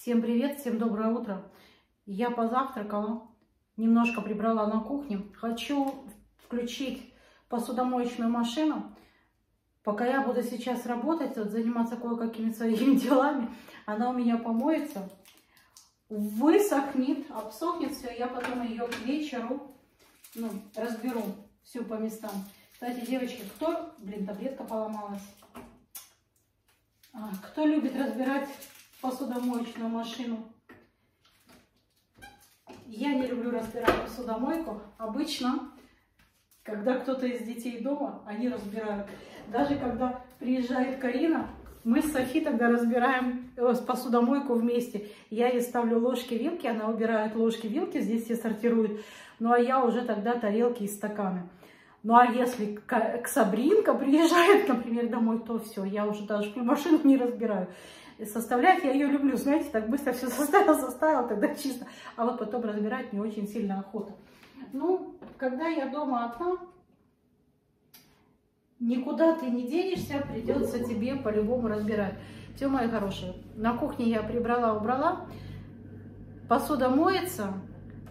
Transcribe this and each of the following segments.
Всем привет, всем доброе утро. Я позавтракала, немножко прибрала на кухне. Хочу включить посудомоечную машину. Пока я буду сейчас работать, вот, заниматься кое-какими своими делами, она у меня помоется, высохнет, обсохнет все, я потом ее к вечеру ну, разберу всю по местам. Кстати, девочки, кто... Блин, таблетка поломалась. А, кто любит разбирать посудомоечную машину? Я не люблю разбирать посудомойку. Обычно, когда кто-то из детей дома, они разбирают. Даже когда приезжает Карина, мы с Софи тогда разбираем э, посудомойку вместе. Я ей ставлю ложки-вилки, она убирает ложки-вилки, здесь все сортируют. Ну а я уже тогда тарелки и стаканы. Ну а если к, к Сабринка приезжает, например, домой, то все, я уже даже машину не разбираю. Составлять я ее люблю, знаете, так быстро все составила, составила, тогда чисто. А вот потом разбирать не очень сильно охота. Ну, когда я дома одна, никуда ты не денешься, придется тебе по-любому разбирать. Все, мои хорошие, на кухне я прибрала, убрала, посуда моется,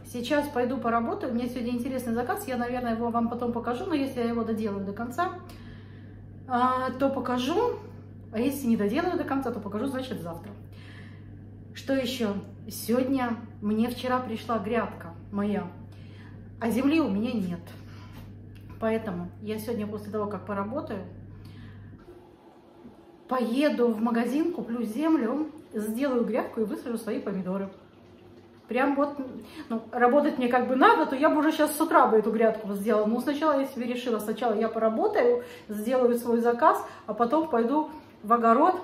Сейчас пойду поработаю. У меня сегодня интересный заказ. Я, наверное, его вам потом покажу. Но если я его доделаю до конца, а, то покажу. А если не доделаю до конца, то покажу, значит, завтра. Что еще? Сегодня мне вчера пришла грядка моя, а земли у меня нет. Поэтому я сегодня после того, как поработаю, поеду в магазин, куплю землю, сделаю грядку и высажу свои помидоры. Прям вот, ну, работать мне как бы надо, то я бы уже сейчас с утра бы эту грядку сделала. Но сначала я себе решила, сначала я поработаю, сделаю свой заказ, а потом пойду в огород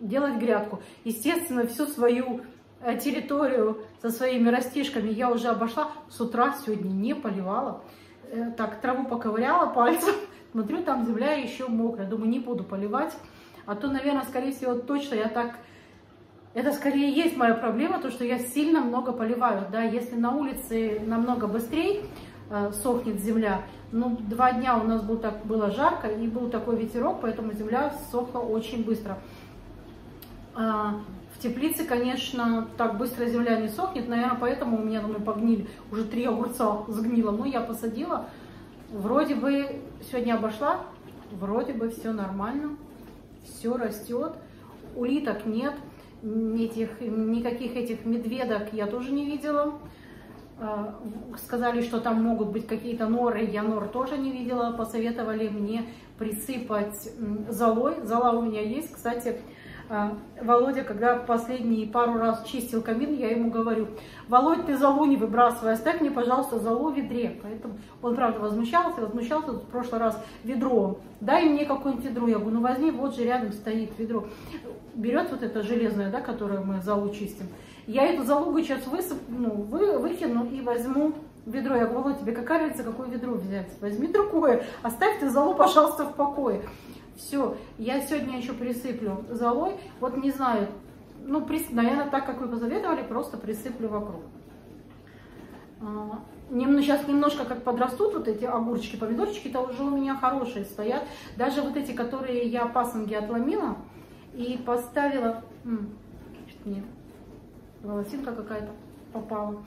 делать грядку. Естественно, всю свою э, территорию со своими растишками я уже обошла. С утра сегодня не поливала. Э, так, траву поковыряла пальцем. Смотрю, там земля еще мокрая. Думаю, не буду поливать. А то, наверное, скорее всего, точно я так это скорее есть моя проблема, то что я сильно много поливаю. Да? Если на улице намного быстрее сохнет земля, ну, два дня у нас был так, было жарко и был такой ветерок, поэтому земля сохла очень быстро. А, в теплице, конечно, так быстро земля не сохнет, наверное, поэтому у меня думаю, погнили. Уже три огурца сгнило, но я посадила. Вроде бы сегодня обошла, вроде бы все нормально, все растет, улиток нет этих, никаких этих медведок я тоже не видела. А, сказали, что там могут быть какие-то норы, я нор тоже не видела. Посоветовали мне присыпать золой. Зола у меня есть, кстати, Володя, когда последний пару раз чистил камин, я ему говорю, Володь, ты золу не выбрасывай, оставь мне, пожалуйста, золу в ведре. Поэтому он, правда, возмущался, возмущался в прошлый раз ведро. Дай мне какое-нибудь ведро. Я говорю, ну возьми, вот же рядом стоит ведро. Берет вот это железное, да, которое мы золу чистим. Я эту золу сейчас высып, ну, вы, выкину и возьму ведро. Я говорю, Володь, тебе какая разница, какое ведро взять? Возьми другое, оставь ты золу, пожалуйста, в покое. Все, я сегодня еще присыплю золой. Вот не знаю, ну, прис... наверное, так, как вы посоветовали, просто присыплю вокруг. Сейчас а, немножко как подрастут вот эти огурчики, помидорчики, то уже у меня хорошие стоят. Даже вот эти, которые я пасынки отломила и поставила... Мне волосинка какая-то попала.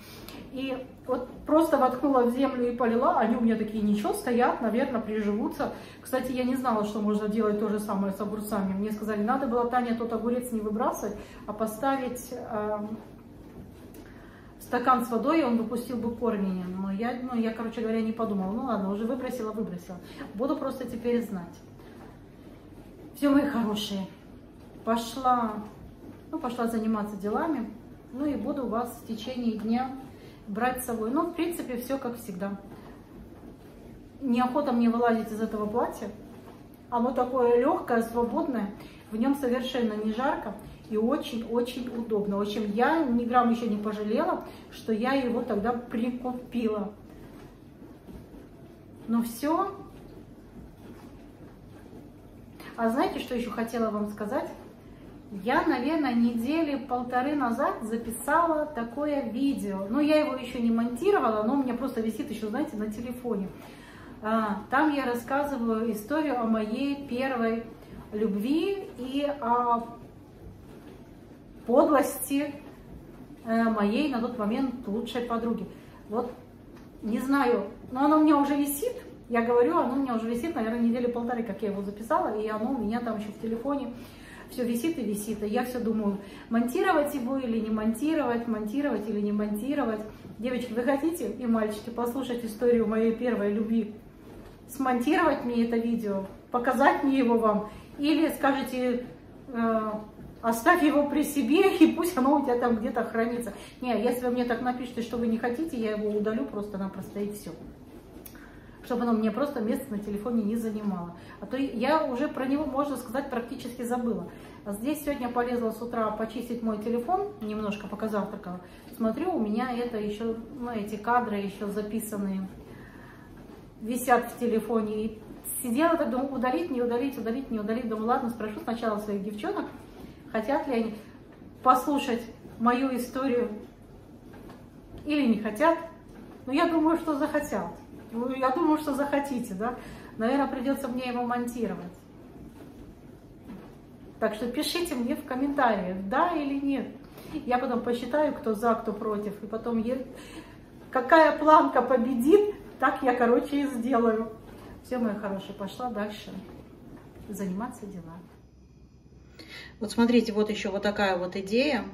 И вот просто воткнула в землю и полила, они у меня такие ничего, стоят, наверное, приживутся. Кстати, я не знала, что можно делать то же самое с огурцами. Мне сказали, надо было, Таня, тот огурец не выбрасывать, а поставить э, стакан с водой, и он выпустил бы корни. Но я, ну, я, короче говоря, не подумала. Ну ладно, уже выбросила, выбросила. Буду просто теперь знать. Все, мои хорошие, пошла, ну, пошла заниматься делами. Ну и буду вас в течение дня брать с собой. Ну, в принципе, все как всегда. Неохота мне вылазить из этого платья. Оно такое легкое, свободное. В нем совершенно не жарко и очень-очень удобно. В общем, я ни грамм еще не пожалела, что я его тогда прикупила. Ну все. А знаете, что еще хотела вам сказать? Я, наверное, недели полторы назад записала такое видео. Но я его еще не монтировала, но у меня просто висит еще, знаете, на телефоне. А, там я рассказываю историю о моей первой любви и о подлости э, моей на тот момент лучшей подруги. Вот не знаю, но оно у меня уже висит. Я говорю, оно у меня уже висит, наверное, недели полторы, как я его записала, и оно у меня там еще в телефоне все висит и висит. И я все думаю, монтировать его или не монтировать, монтировать или не монтировать. Девочки, вы хотите, и мальчики, послушать историю моей первой любви? Смонтировать мне это видео, показать мне его вам? Или скажете, э, оставь его при себе, и пусть оно у тебя там где-то хранится. Не, если вы мне так напишите, что вы не хотите, я его удалю просто-напросто и все. Чтобы оно мне просто место на телефоне не занимало. А то я уже про него, можно сказать, практически забыла. Здесь сегодня полезла с утра почистить мой телефон, немножко пока завтракала. Смотрю, у меня это еще, ну, эти кадры еще записанные, висят в телефоне. И сидела так, думаю, удалить, не удалить, удалить, не удалить. Думаю, ладно, спрошу сначала своих девчонок, хотят ли они послушать мою историю или не хотят. Но я думаю, что захотят. Ну, я думаю, что захотите, да. Наверное, придется мне его монтировать. Так что пишите мне в комментариях, да или нет. Я потом посчитаю, кто за, кто против. И потом, какая планка победит, так я, короче, и сделаю. Все, мои хорошие, пошла дальше заниматься делами. Вот смотрите, вот еще вот такая вот идея.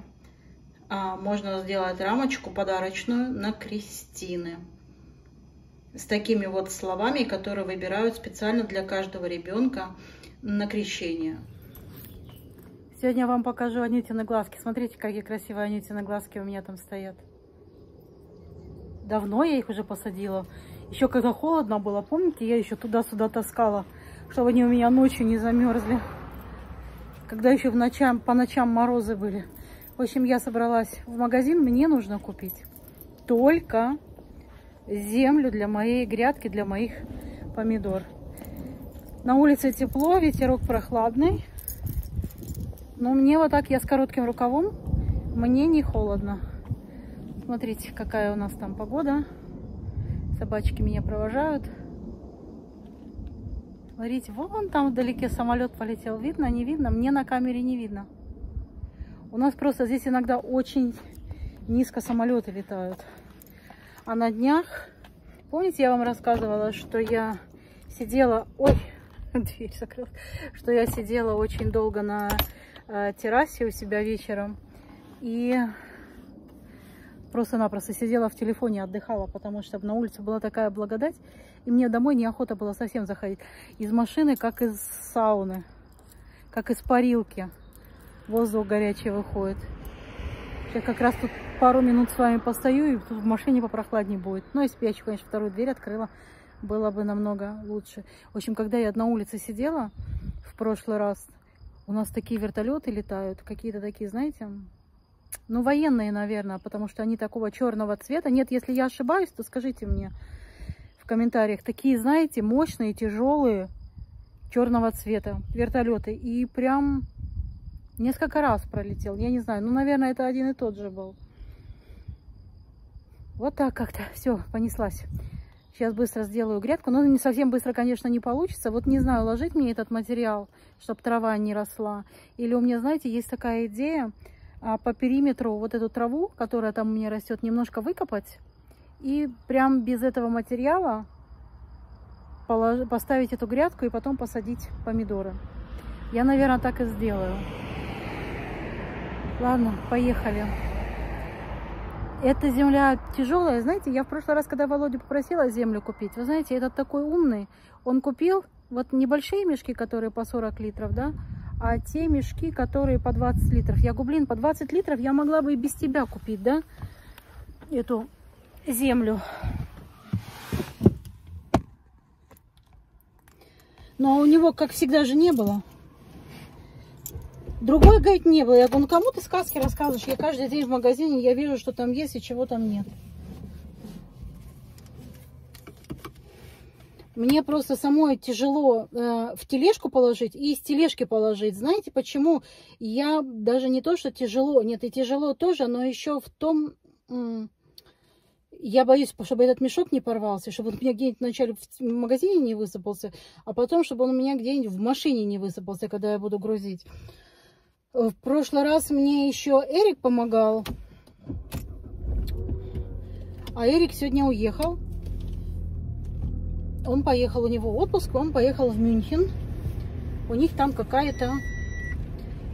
А, можно сделать рамочку подарочную на крестины. С такими вот словами, которые выбирают специально для каждого ребенка на крещение. Сегодня я вам покажу Анютины глазки. Смотрите, какие красивые Анютины глазки у меня там стоят. Давно я их уже посадила. Еще когда холодно было, помните, я еще туда-сюда таскала, чтобы они у меня ночью не замерзли когда еще в ночам, по ночам морозы были. В общем, я собралась в магазин, мне нужно купить только землю для моей грядки, для моих помидор. На улице тепло, ветерок прохладный. Но мне вот так, я с коротким рукавом, мне не холодно. Смотрите, какая у нас там погода. Собачки меня провожают. Смотрите, вон там вдалеке самолет полетел. Видно, не видно? Мне на камере не видно. У нас просто здесь иногда очень низко самолеты летают. А на днях, помните, я вам рассказывала, что я сидела... Ой, дверь закрылась. Что я сидела очень долго на э, террасе у себя вечером. И просто-напросто сидела в телефоне, отдыхала, потому что на улице была такая благодать, и мне домой неохота было совсем заходить. Из машины, как из сауны, как из парилки, воздух горячий выходит. Сейчас как раз тут пару минут с вами постою, и тут в машине попрохладнее будет. Но если бы я еще, конечно, вторую дверь открыла, было бы намного лучше. В общем, когда я на улице сидела в прошлый раз, у нас такие вертолеты летают, какие-то такие, знаете, ну, военные, наверное, потому что они такого черного цвета. Нет, если я ошибаюсь, то скажите мне в комментариях. Такие, знаете, мощные, тяжелые, черного цвета вертолеты. И прям несколько раз пролетел. Я не знаю, ну, наверное, это один и тот же был. Вот так как-то. Все, понеслась. Сейчас быстро сделаю грядку. Но не совсем быстро, конечно, не получится. Вот не знаю, ложить мне этот материал, чтобы трава не росла. Или у меня, знаете, есть такая идея а по периметру вот эту траву, которая там у меня растет, немножко выкопать. И прям без этого материала поставить эту грядку и потом посадить помидоры. Я, наверное, так и сделаю. Ладно, поехали. Эта земля тяжелая. Знаете, я в прошлый раз, когда Володю попросила землю купить, вы знаете, этот такой умный, он купил вот небольшие мешки, которые по 40 литров, да, а те мешки, которые по 20 литров. Я говорю, блин, по 20 литров я могла бы и без тебя купить, да, эту землю. Но у него, как всегда же, не было. Другой, говорит, не было. Я говорю, ну кому ты сказки рассказываешь? Я каждый день в магазине, я вижу, что там есть и чего там нет. Мне просто самой тяжело э, в тележку положить и из тележки положить. Знаете почему? Я даже не то, что тяжело, нет, и тяжело тоже, но еще в том... я боюсь, чтобы этот мешок не порвался, чтобы он у меня где-нибудь вначале в магазине не высыпался, а потом, чтобы он у меня где-нибудь в машине не высыпался, когда я буду грузить. В прошлый раз мне еще Эрик помогал. А Эрик сегодня уехал. Он поехал, у него отпуск, он поехал в Мюнхен. У них там какая-то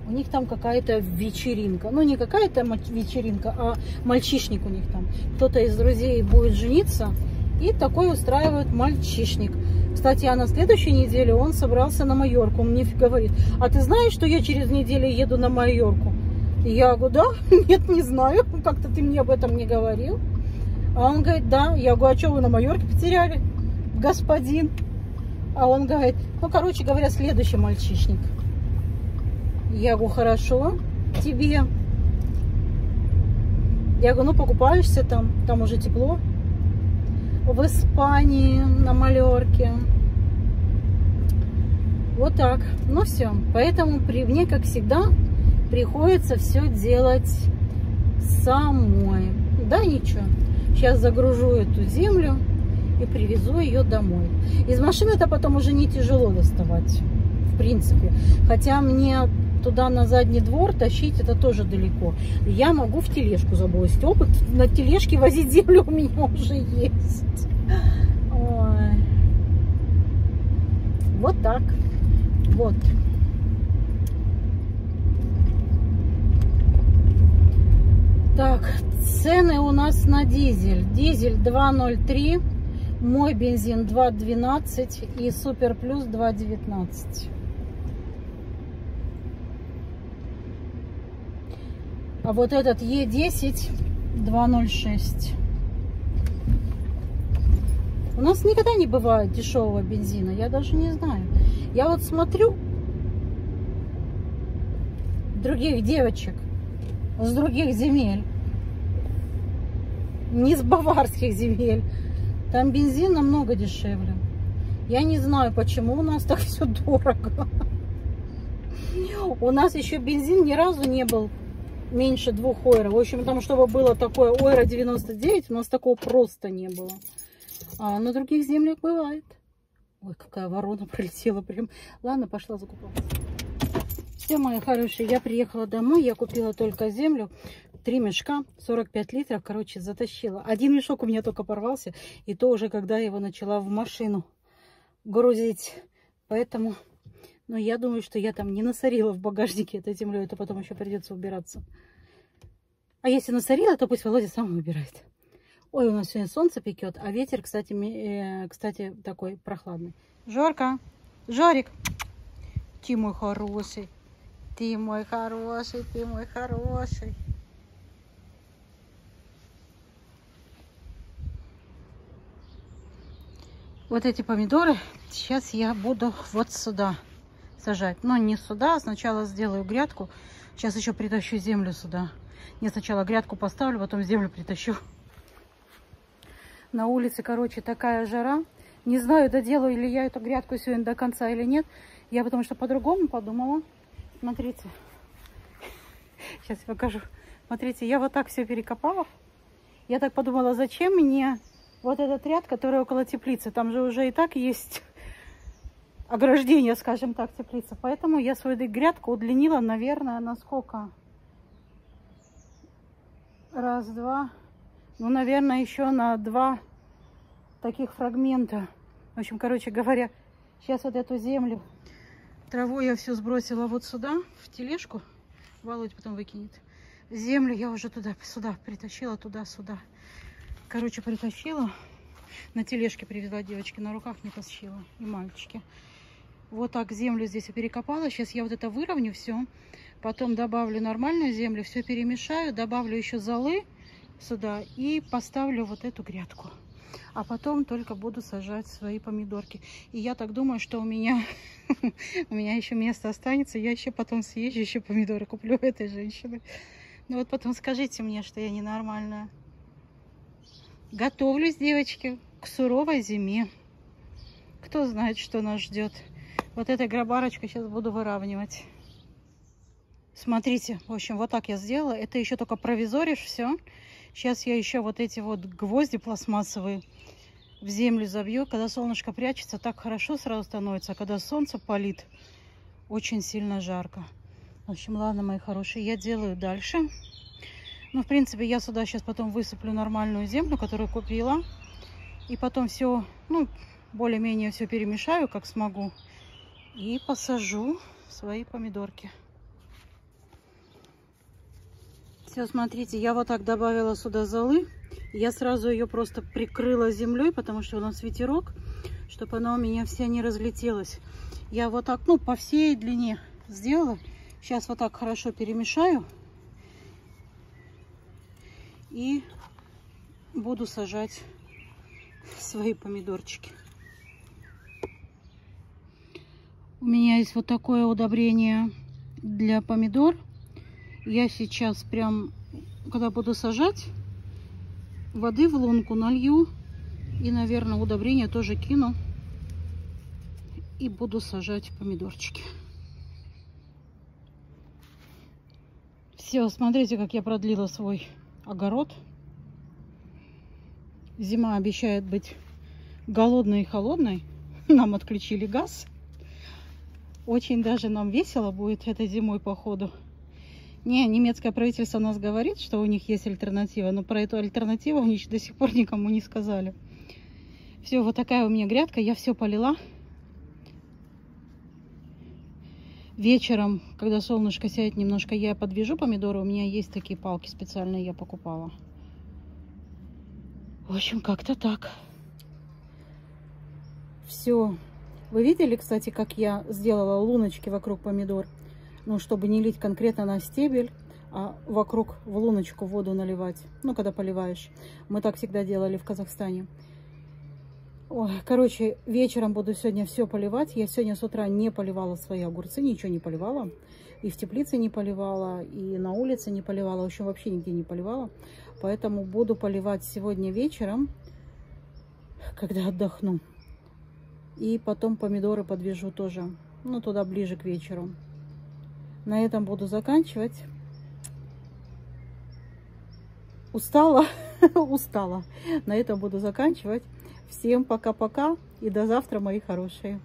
у них там какая-то вечеринка. Ну, не какая-то вечеринка, а мальчишник у них там. Кто-то из друзей будет жениться, и такой устраивают мальчишник. Кстати, а на следующей неделе он собрался на Майорку. Он мне говорит, а ты знаешь, что я через неделю еду на Майорку? Я говорю, да? Нет, не знаю. Как-то ты мне об этом не говорил. А он говорит, да. Я говорю, а что вы на Майорке потеряли, господин? А он говорит, ну, короче говоря, следующий мальчишник. Я говорю, хорошо, тебе. Я говорю, ну покупаешься там, там уже тепло. В Испании, на Малерке. Вот так. Ну все. Поэтому при, мне, как всегда, приходится все делать самой. Да, ничего. Сейчас загружу эту землю и привезу ее домой. Из машины это потом уже не тяжело доставать, в принципе. Хотя мне туда на задний двор тащить это тоже далеко. Я могу в тележку забросить. Опыт на тележке возить землю у меня уже есть. Ой. Вот так. Вот. Так, цены у нас на дизель. Дизель 2.03, мой бензин 2.12 и Супер Плюс 2.19. А вот этот Е10 206. У нас никогда не бывает дешевого бензина. Я даже не знаю. Я вот смотрю других девочек с других земель. Не с баварских земель. Там бензин намного дешевле. Я не знаю, почему у нас так все дорого. У нас еще бензин ни разу не был меньше двух ойра. В общем, там, чтобы было такое ойра 99, у нас такого просто не было. А на других землях бывает. Ой, какая ворона пролетела прям. Ладно, пошла закупаться. Все, мои хорошие, я приехала домой, я купила только землю. Три мешка, 45 литров, короче, затащила. Один мешок у меня только порвался, и то уже, когда я его начала в машину грузить. Поэтому но я думаю, что я там не насорила в багажнике этой землей. Это потом еще придется убираться. А если насорила, то пусть Володя сам убирает. Ой, у нас сегодня солнце пекет, а ветер, кстати, э, кстати такой прохладный. Жорка, Жорик, ты мой хороший, ты мой хороший, ты мой хороший. Вот эти помидоры сейчас я буду вот сюда сажать. Но не сюда, сначала сделаю грядку. Сейчас еще притащу землю сюда. Не сначала грядку поставлю, потом землю притащу. На улице, короче, такая жара. Не знаю, доделаю ли я эту грядку сегодня до конца или нет. Я потому что по-другому подумала. Смотрите. Сейчас я покажу. Смотрите, я вот так все перекопала. Я так подумала, зачем мне вот этот ряд, который около теплицы. Там же уже и так есть ограждение, скажем так, теплица. Поэтому я свою грядку удлинила, наверное, на сколько? Раз, два. Ну, наверное, еще на два таких фрагмента. В общем, короче говоря, сейчас вот эту землю, траву я все сбросила вот сюда, в тележку. Володь потом выкинет. Землю я уже туда, сюда притащила, туда-сюда. Короче, притащила. На тележке привезла девочки, на руках не тащила. И мальчики. Вот так землю здесь перекопала. Сейчас я вот это выровню все. Потом добавлю нормальную землю, все перемешаю. Добавлю еще золы сюда и поставлю вот эту грядку. А потом только буду сажать свои помидорки. И я так думаю, что у меня, у меня еще место останется. Я еще потом съезжу, еще помидоры куплю этой женщины. Ну вот потом скажите мне, что я ненормальная. Готовлюсь, девочки, к суровой зиме. Кто знает, что нас ждет. Вот этой грабарочкой сейчас буду выравнивать. Смотрите, в общем, вот так я сделала. Это еще только провизоришь, все. Сейчас я еще вот эти вот гвозди пластмассовые в землю забью. Когда солнышко прячется, так хорошо сразу становится. А когда солнце палит, очень сильно жарко. В общем, ладно, мои хорошие, я делаю дальше. Ну, в принципе, я сюда сейчас потом высыплю нормальную землю, которую купила. И потом все, ну, более-менее все перемешаю, как смогу. И посажу свои помидорки. Все, смотрите, я вот так добавила сюда золы. Я сразу ее просто прикрыла землей, потому что у нас ветерок, чтобы она у меня вся не разлетелась. Я вот так, ну, по всей длине сделала. Сейчас вот так хорошо перемешаю. И буду сажать свои помидорчики. У меня есть вот такое удобрение для помидор. Я сейчас прям, когда буду сажать, воды в лунку налью. И, наверное, удобрение тоже кину. И буду сажать помидорчики. Все, смотрите, как я продлила свой огород. Зима обещает быть голодной и холодной. Нам отключили газ. Очень даже нам весело будет этой зимой, походу. Не, немецкое правительство нас говорит, что у них есть альтернатива, но про эту альтернативу они до сих пор никому не сказали. Все, вот такая у меня грядка, я все полила. Вечером, когда солнышко сядет немножко, я подвяжу помидоры. У меня есть такие палки специальные, я покупала. В общем, как-то так. Все. Вы видели, кстати, как я сделала луночки вокруг помидор? Ну, чтобы не лить конкретно на стебель, а вокруг в луночку воду наливать. Ну, когда поливаешь. Мы так всегда делали в Казахстане. Ой, короче, вечером буду сегодня все поливать. Я сегодня с утра не поливала свои огурцы, ничего не поливала. И в теплице не поливала, и на улице не поливала. В общем, вообще нигде не поливала. Поэтому буду поливать сегодня вечером, когда отдохну. И потом помидоры подвяжу тоже, ну, туда ближе к вечеру. На этом буду заканчивать. Устала, устала. На этом буду заканчивать. Всем пока-пока и до завтра, мои хорошие.